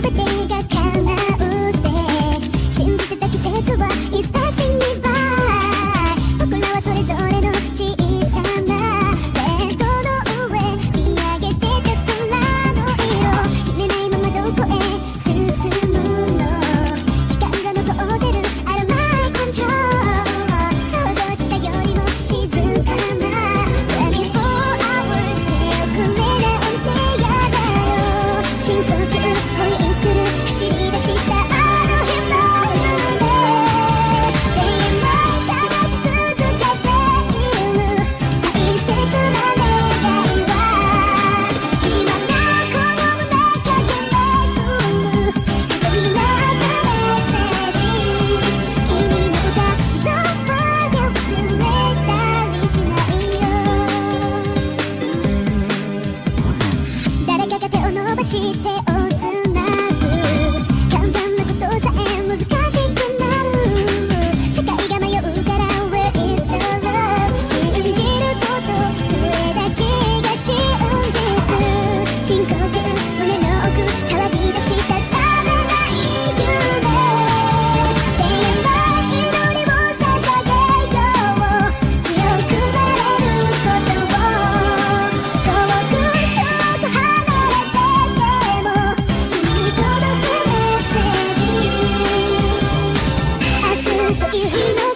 全てが you easy.